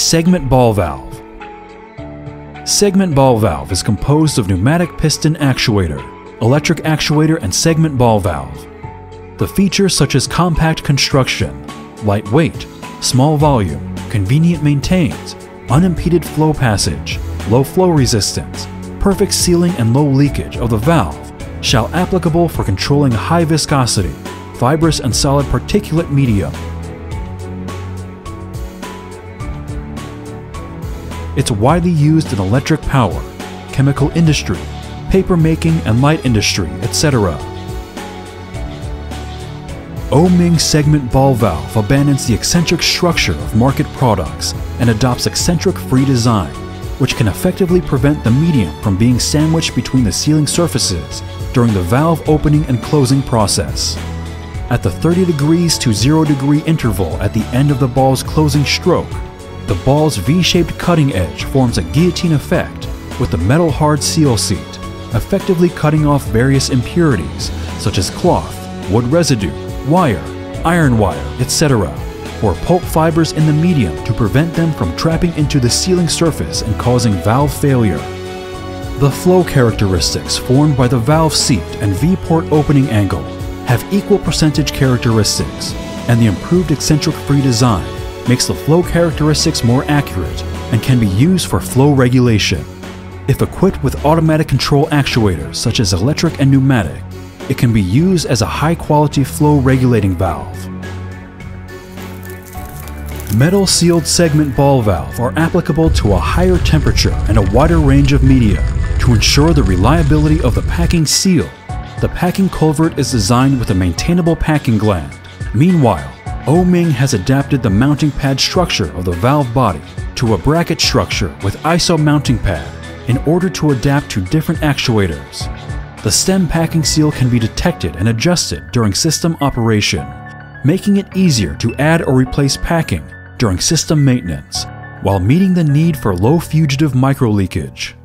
Segment ball valve. Segment ball valve is composed of pneumatic piston actuator, electric actuator, and segment ball valve. The features such as compact construction, lightweight, small volume, convenient maintains, unimpeded flow passage, low flow resistance, perfect sealing and low leakage of the valve shall applicable for controlling high viscosity, fibrous and solid particulate medium. It's widely used in electric power, chemical industry, paper making and light industry, etc. O-Ming segment ball valve abandons the eccentric structure of market products and adopts eccentric-free design, which can effectively prevent the medium from being sandwiched between the sealing surfaces during the valve opening and closing process. At the 30 degrees to 0 degree interval at the end of the ball's closing stroke, the ball's V-shaped cutting edge forms a guillotine effect with the metal hard seal seat, effectively cutting off various impurities such as cloth, wood residue, wire, iron wire, etc., or pulp fibers in the medium to prevent them from trapping into the sealing surface and causing valve failure. The flow characteristics formed by the valve seat and V-port opening angle have equal percentage characteristics, and the improved eccentric-free design makes the flow characteristics more accurate and can be used for flow regulation. If equipped with automatic control actuators such as electric and pneumatic, it can be used as a high-quality flow regulating valve. Metal sealed segment ball valve are applicable to a higher temperature and a wider range of media to ensure the reliability of the packing seal. The packing culvert is designed with a maintainable packing gland. Meanwhile, O-Ming has adapted the mounting pad structure of the valve body to a bracket structure with ISO mounting pad in order to adapt to different actuators. The stem packing seal can be detected and adjusted during system operation, making it easier to add or replace packing during system maintenance, while meeting the need for low fugitive micro leakage.